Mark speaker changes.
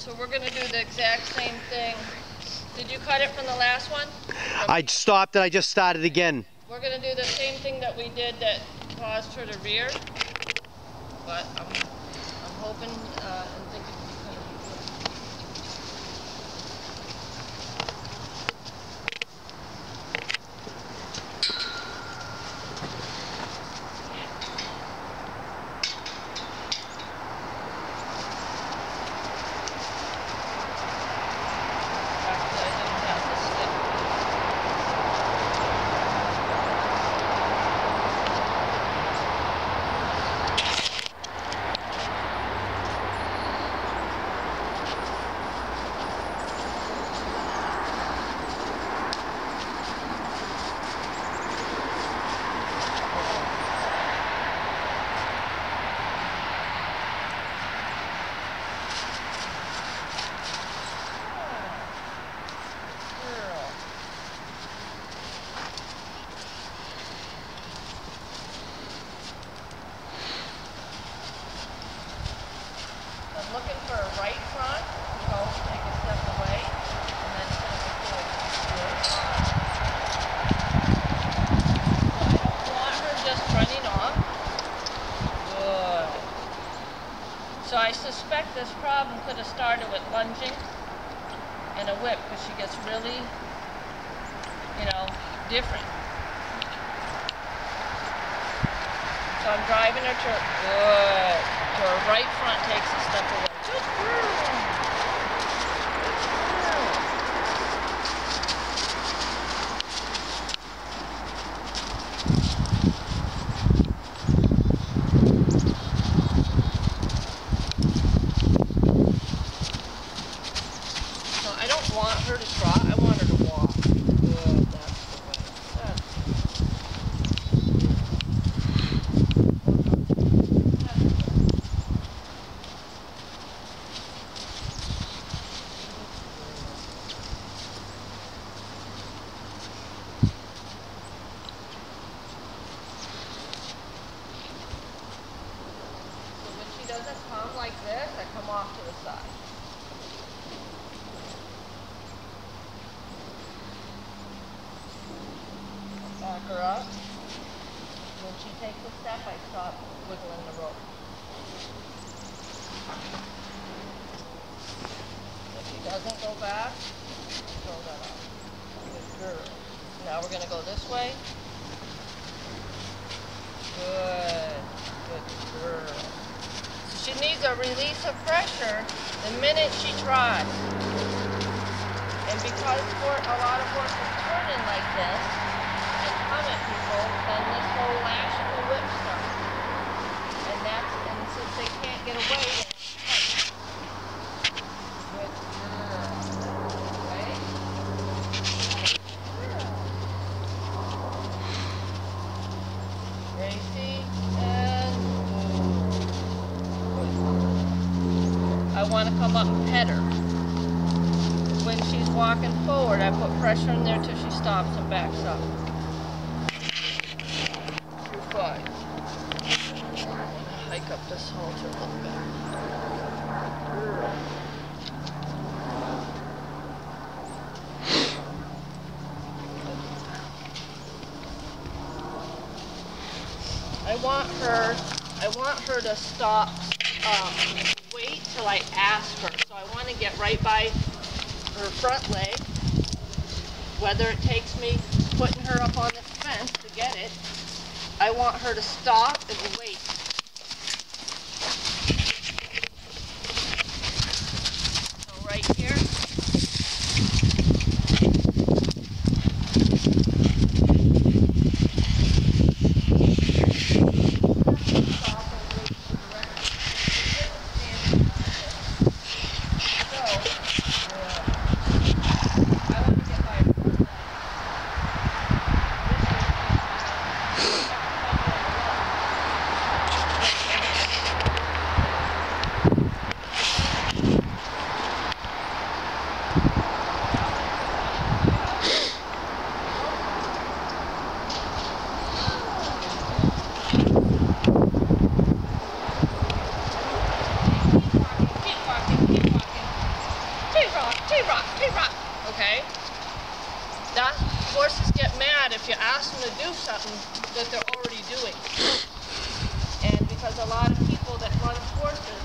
Speaker 1: So we're gonna do the exact same thing. Did you cut it from the last one?
Speaker 2: I stopped and I just started again.
Speaker 1: We're gonna do the same thing that we did that caused her to rear. But I'm, I'm hoping uh, and thinking it's gonna be good. Actually, I didn't have the stick. Girl. I'm looking for a right front, so take a step away, and then it's gonna be good. Good. I don't want her just running off. Good. So I suspect this problem could have started with lunging and a whip because she gets really, you know, different. So I'm driving her to good. To her right front takes a step away. Good girl. Good girl. So I don't want her to trot. I want her to walk. Like this, I come off to the side. Back her up. When she takes a step, I stop wiggling the rope. If she doesn't go back, throw that up. Good girl. Now we're gonna go this way. Good. Good girl. She needs a release of pressure the minute she tries. And because for a lot of horses turning like this people, then this whole starts. And that's and since they can't get away, I want to come up and pet her. When she's walking forward, I put pressure in there till she stops and backs up. Five. Hike up this bit. I want her, I want her to stop, um, wait till I ask her. So I want to get right by her front leg, whether it takes me putting her up on this fence to get it. I want her to stop and wait. Horses get mad if you ask them to do something that they're already doing. And because a lot of people that run horses